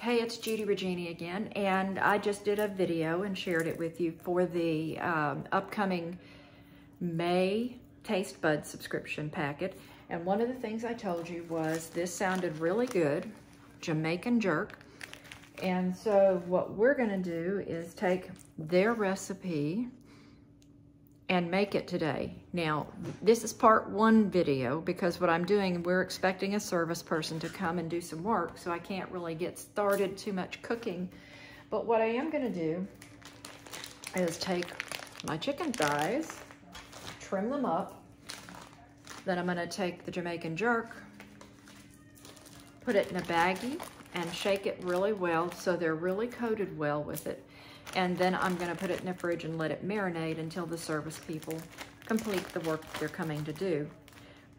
Hey, it's Judy Regini again, and I just did a video and shared it with you for the um, upcoming May Taste Bud subscription packet. And one of the things I told you was this sounded really good, Jamaican jerk. And so what we're gonna do is take their recipe and make it today. Now, this is part one video because what I'm doing, we're expecting a service person to come and do some work, so I can't really get started too much cooking. But what I am gonna do is take my chicken thighs, trim them up, then I'm gonna take the Jamaican jerk, put it in a baggie, and shake it really well so they're really coated well with it. And then I'm gonna put it in the fridge and let it marinate until the service people complete the work they're coming to do.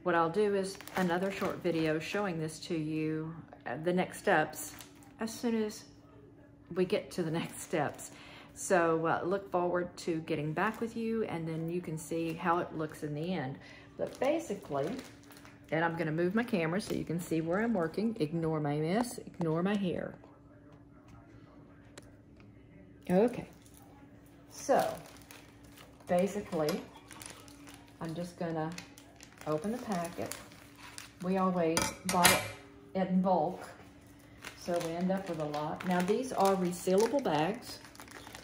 What I'll do is another short video showing this to you, uh, the next steps, as soon as we get to the next steps. So uh, look forward to getting back with you and then you can see how it looks in the end. But basically, and I'm gonna move my camera so you can see where I'm working. Ignore my mess, ignore my hair. Okay, so basically, I'm just gonna open the packet. We always buy it in bulk, so we end up with a lot. Now these are resealable bags,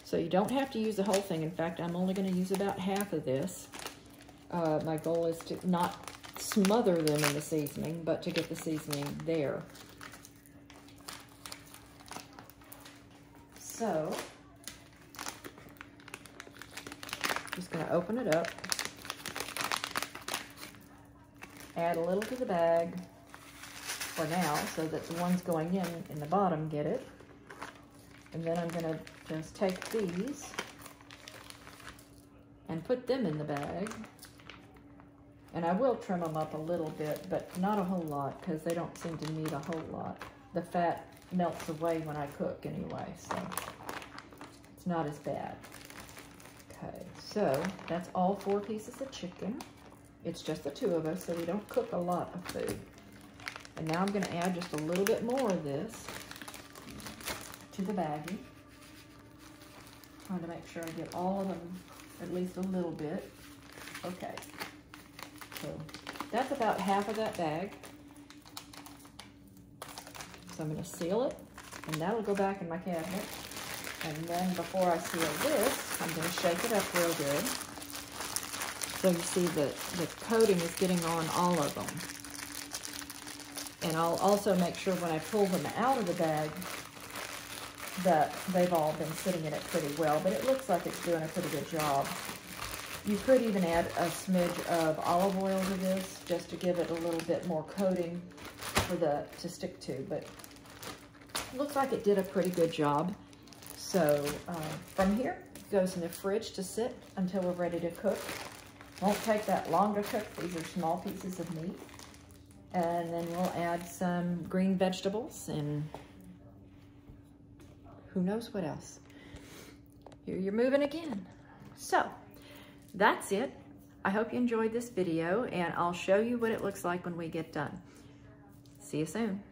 so you don't have to use the whole thing. In fact, I'm only gonna use about half of this. Uh, my goal is to not smother them in the seasoning, but to get the seasoning there. So, Just gonna open it up. Add a little to the bag for now so that the ones going in in the bottom get it. And then I'm gonna just take these and put them in the bag. And I will trim them up a little bit, but not a whole lot because they don't seem to need a whole lot. The fat melts away when I cook anyway, so it's not as bad. So that's all four pieces of chicken. It's just the two of us, so we don't cook a lot of food. And now I'm gonna add just a little bit more of this to the baggie. Trying to make sure I get all of them, at least a little bit. Okay, so that's about half of that bag. So I'm gonna seal it, and that'll go back in my cabinet. And then before I seal this, I'm gonna shake it up real good. So you see that the coating is getting on all of them. And I'll also make sure when I pull them out of the bag that they've all been sitting in it pretty well, but it looks like it's doing a pretty good job. You could even add a smidge of olive oil to this just to give it a little bit more coating for the to stick to, but looks like it did a pretty good job. So uh, from here, it goes in the fridge to sit until we're ready to cook. Won't take that long to cook. These are small pieces of meat. And then we'll add some green vegetables and who knows what else. Here you're moving again. So that's it. I hope you enjoyed this video and I'll show you what it looks like when we get done. See you soon.